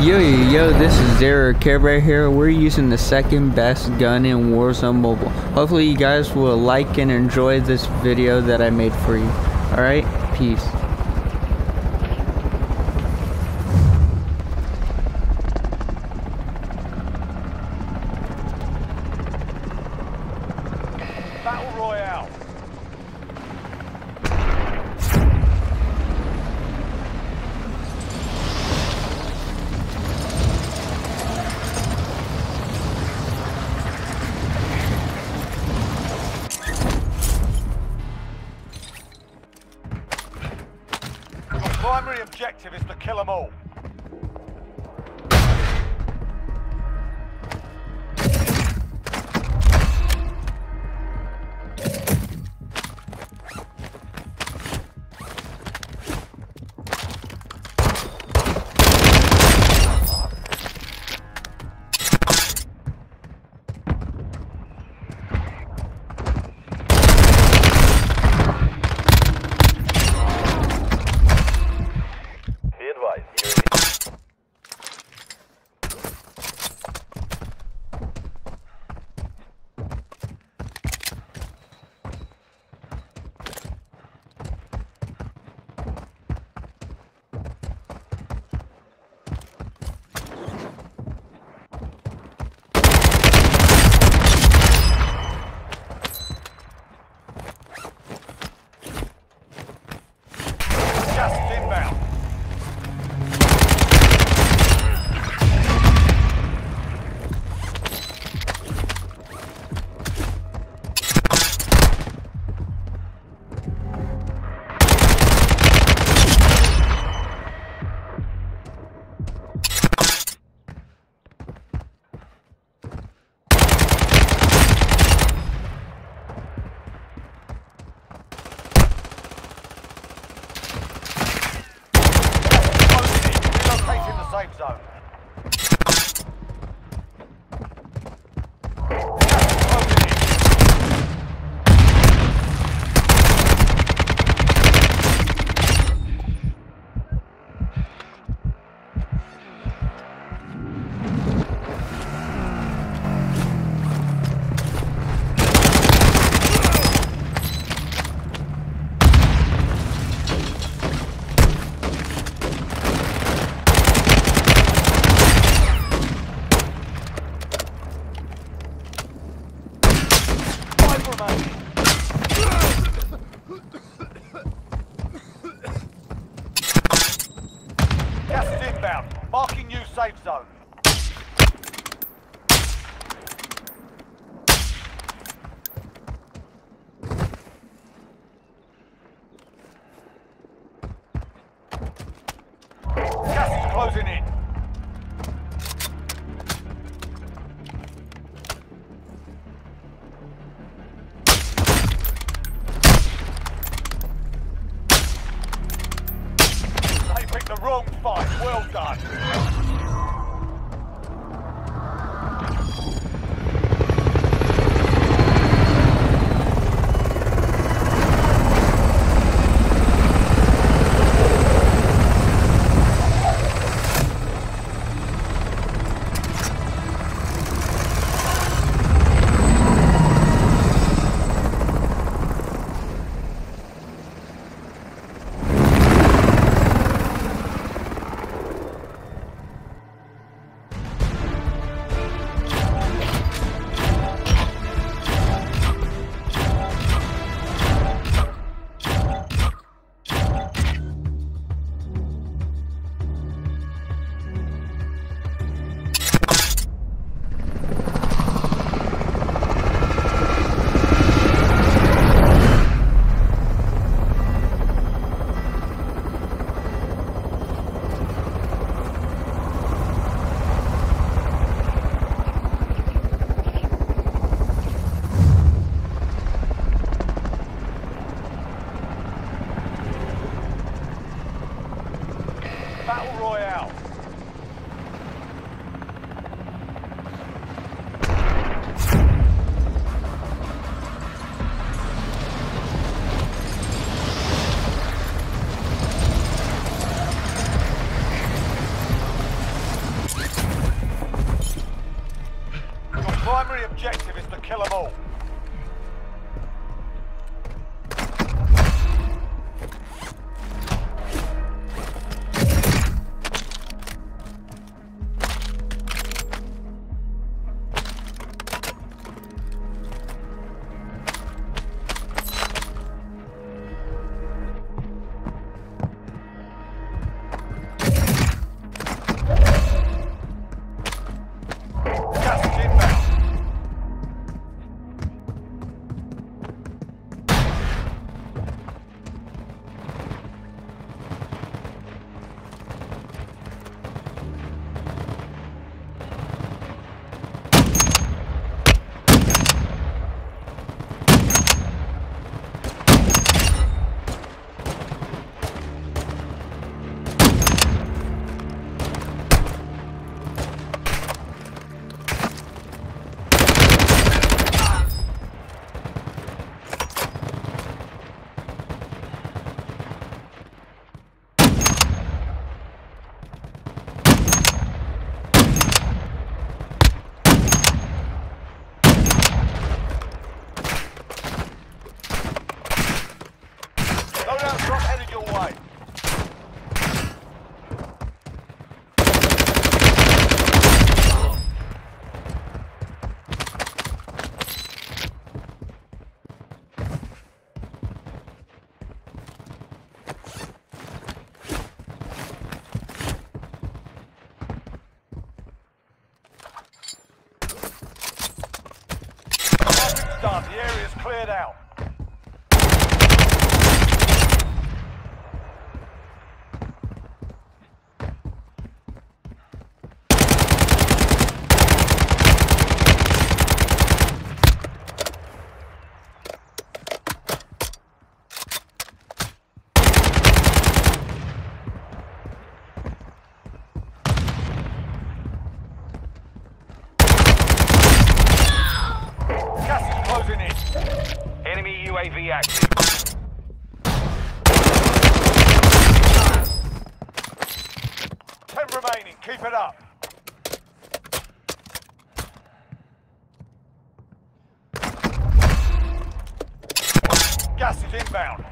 Yo, yo, yo, this is Derek right here. We're using the second best gun in Warzone Mobile. Hopefully you guys will like and enjoy this video that I made for you. Alright, peace. Battle Royale. Objective is to kill them all. Here it is. The wrong fight. Well done. Done. The area's cleared out. Gas is closing in. Enemy UAV active. Ten remaining. Keep it up. Gas is inbound.